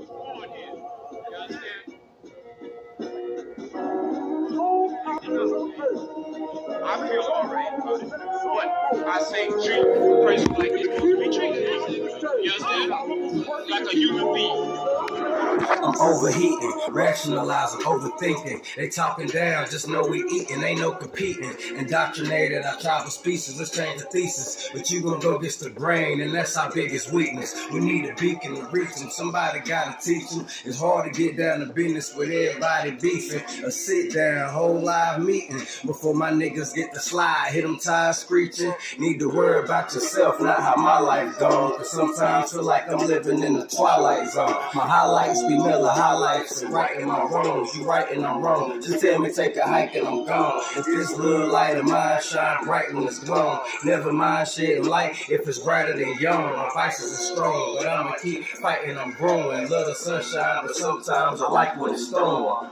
I feel alright. But I say treat person like they're supposed to be treated. You understand? Like a human being. Overheating, rationalizing, overthinking. They talking down, just know we eating, ain't no competing. Indoctrinated, our tribal species, let's change the thesis. But you gonna go against the grain, and that's our biggest weakness. We need a beacon to reach them, somebody gotta teach them. It's hard to get down to business with everybody beefing. A sit down, whole live meeting. Before my niggas get the slide, hit them tires screeching. Need to worry about yourself, not how my life gone. Cause sometimes feel like I'm living in the twilight zone. My highlights be Miller highlights and right in my wrongs. You right and I'm wrong. Just tell me take a hike and I'm gone. If this little light of mine shine bright when it's gone. Never mind shedding light if it's brighter than young. My vices are strong, but I'ma keep fighting. I'm growing. Love the sunshine, but sometimes I like when it's storm.